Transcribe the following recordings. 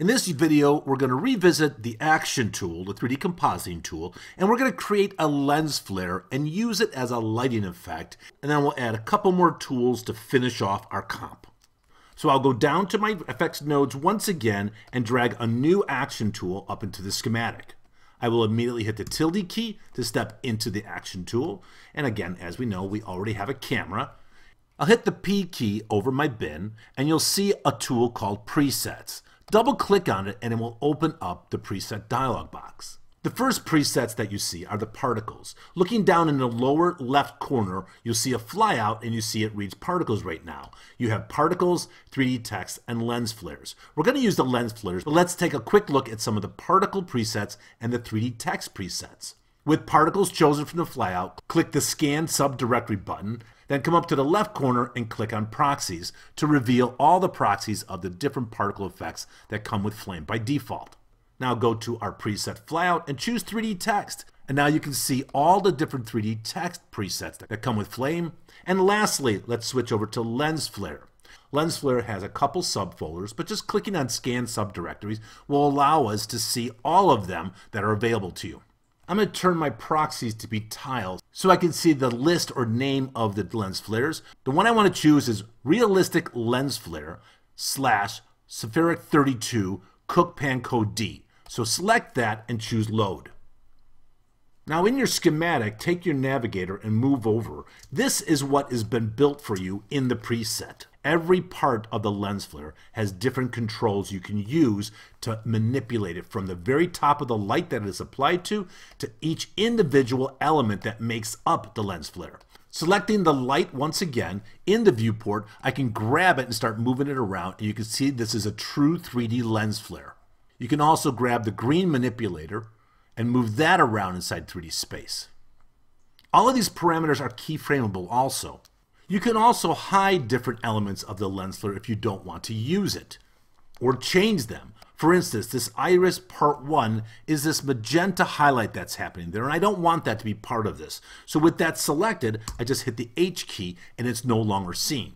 In this video, we're going to revisit the Action tool, the 3D compositing tool, and we're going to create a lens flare and use it as a lighting effect, and then we'll add a couple more tools to finish off our comp. So I'll go down to my effects nodes once again and drag a new Action tool up into the schematic. I will immediately hit the tilde key to step into the Action tool, and again, as we know, we already have a camera. I'll hit the P key over my bin, and you'll see a tool called Presets. Double click on it and it will open up the preset dialog box. The first presets that you see are the particles. Looking down in the lower left corner, you'll see a flyout and you see it reads particles right now. You have particles, 3D text, and lens flares. We're going to use the lens flares, but let's take a quick look at some of the particle presets and the 3D text presets. With particles chosen from the flyout, click the Scan Subdirectory button, then come up to the left corner and click on Proxies to reveal all the proxies of the different particle effects that come with Flame by default. Now go to our preset flyout and choose 3D text. And now you can see all the different 3D text presets that come with Flame. And lastly, let's switch over to Lens Flare. Lens Flare has a couple subfolders, but just clicking on Scan Subdirectories will allow us to see all of them that are available to you. I'm going to turn my proxies to be tiles so I can see the list or name of the lens flares. The one I want to choose is Realistic Lens Flare slash Spheric 32 Cook Pan Code D. So select that and choose Load. Now in your schematic, take your navigator and move over. This is what has been built for you in the preset. Every part of the lens flare has different controls you can use to manipulate it from the very top of the light that it is applied to to each individual element that makes up the lens flare. Selecting the light once again in the viewport, I can grab it and start moving it around and you can see this is a true 3D lens flare. You can also grab the green manipulator and move that around inside 3D space. All of these parameters are keyframeable also. You can also hide different elements of the lens flare if you don't want to use it, or change them. For instance, this iris part 1 is this magenta highlight that's happening there, and I don't want that to be part of this. So with that selected, I just hit the H key and it's no longer seen.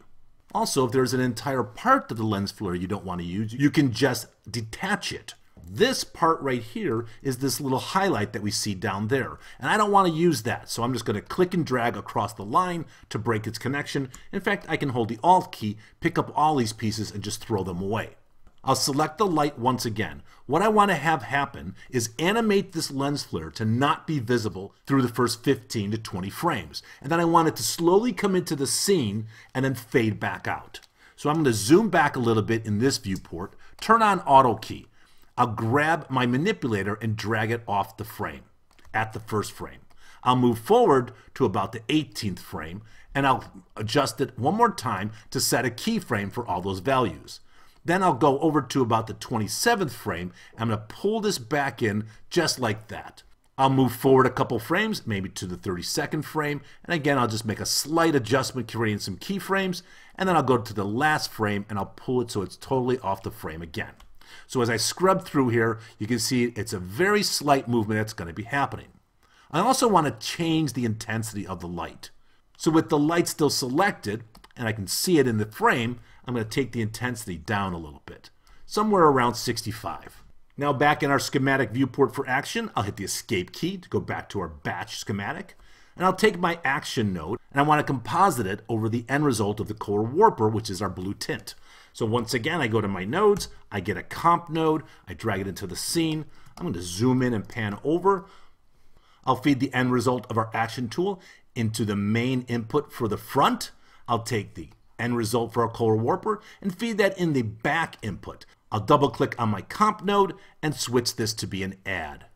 Also, if there's an entire part of the lens flare you don't want to use, you can just detach it this part right here is this little highlight that we see down there. And I don't want to use that, so I'm just going to click and drag across the line to break its connection. In fact, I can hold the Alt key, pick up all these pieces, and just throw them away. I'll select the light once again. What I want to have happen is animate this lens flare to not be visible through the first 15 to 20 frames. And then I want it to slowly come into the scene and then fade back out. So I'm going to zoom back a little bit in this viewport, turn on Auto Key. I'll grab my manipulator and drag it off the frame at the first frame. I'll move forward to about the 18th frame and I'll adjust it one more time to set a keyframe for all those values. Then I'll go over to about the 27th frame. I'm going to pull this back in just like that. I'll move forward a couple frames, maybe to the 32nd frame, and again I'll just make a slight adjustment creating some keyframes, and then I'll go to the last frame and I'll pull it so it's totally off the frame again. So as I scrub through here, you can see it's a very slight movement that's going to be happening. I also want to change the intensity of the light. So with the light still selected, and I can see it in the frame, I'm going to take the intensity down a little bit, somewhere around 65. Now back in our schematic viewport for action, I'll hit the escape key to go back to our batch schematic. And I'll take my action node and I want to composite it over the end result of the color warper, which is our blue tint. So once again, I go to my nodes, I get a comp node, I drag it into the scene. I'm going to zoom in and pan over. I'll feed the end result of our action tool into the main input for the front. I'll take the end result for our color warper and feed that in the back input. I'll double click on my comp node and switch this to be an add.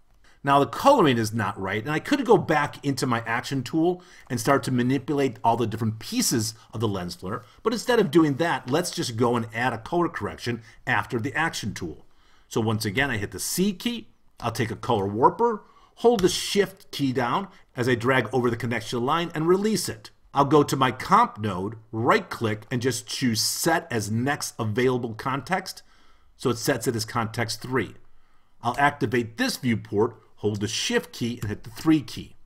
Now the coloring is not right, and I could go back into my action tool and start to manipulate all the different pieces of the lens flare, but instead of doing that, let's just go and add a color correction after the action tool. So once again, I hit the C key, I'll take a color warper, hold the shift key down as I drag over the connection line and release it. I'll go to my comp node, right click, and just choose set as next available context. So it sets it as context 3. I'll activate this viewport hold the shift key and hit the 3 key.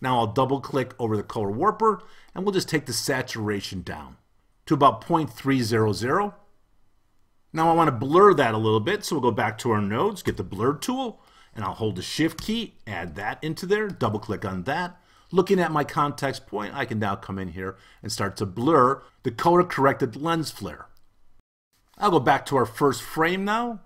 Now I'll double click over the color warper and we'll just take the saturation down to about 0.300. Now I want to blur that a little bit, so we'll go back to our nodes, get the blur tool, and I'll hold the shift key, add that into there, double click on that. Looking at my context point, I can now come in here and start to blur the color corrected lens flare. I'll go back to our first frame now.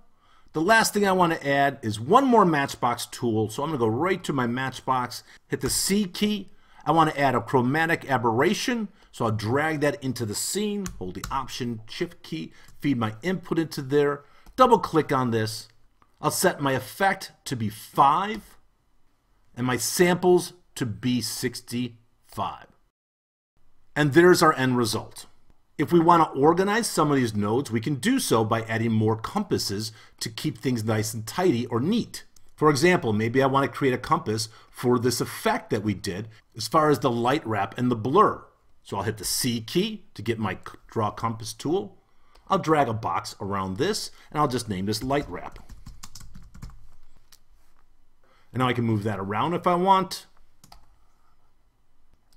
The last thing I want to add is one more Matchbox tool. So I'm going to go right to my Matchbox, hit the C key. I want to add a chromatic aberration. So I'll drag that into the scene, hold the Option Shift key, feed my input into there, double click on this. I'll set my effect to be 5 and my samples to be 65. And there's our end result. If we want to organize some of these nodes, we can do so by adding more compasses to keep things nice and tidy or neat. For example, maybe I want to create a compass for this effect that we did as far as the light wrap and the blur. So I'll hit the C key to get my draw compass tool. I'll drag a box around this and I'll just name this light wrap. And now I can move that around if I want.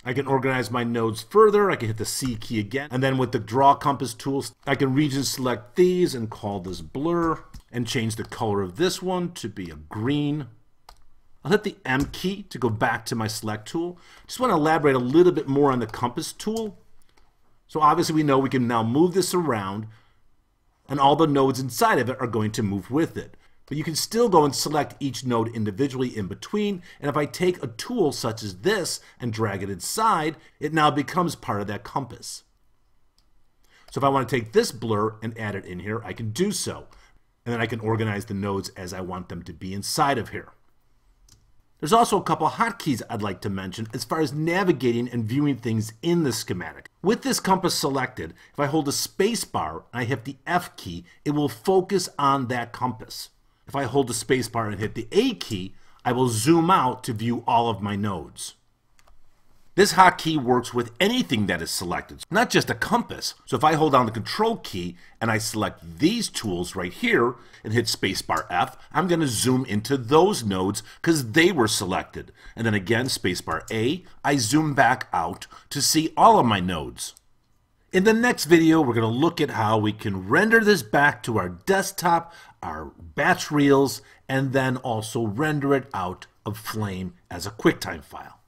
I can organize my nodes further. I can hit the C key again. And then with the draw compass tools, I can region select these and call this blur and change the color of this one to be a green. I'll hit the M key to go back to my select tool. Just want to elaborate a little bit more on the compass tool. So obviously we know we can now move this around and all the nodes inside of it are going to move with it. But you can still go and select each node individually in between. And if I take a tool such as this and drag it inside, it now becomes part of that compass. So if I want to take this blur and add it in here, I can do so. And then I can organize the nodes as I want them to be inside of here. There's also a couple hotkeys I'd like to mention as far as navigating and viewing things in the schematic. With this compass selected, if I hold a space bar and I hit the F key, it will focus on that compass. If I hold the spacebar and hit the A key, I will zoom out to view all of my nodes. This hotkey works with anything that is selected, not just a compass. So if I hold down the control key and I select these tools right here and hit spacebar F, I'm going to zoom into those nodes because they were selected. And then again, spacebar A, I zoom back out to see all of my nodes. In the next video, we're going to look at how we can render this back to our desktop, our batch reels, and then also render it out of Flame as a QuickTime file.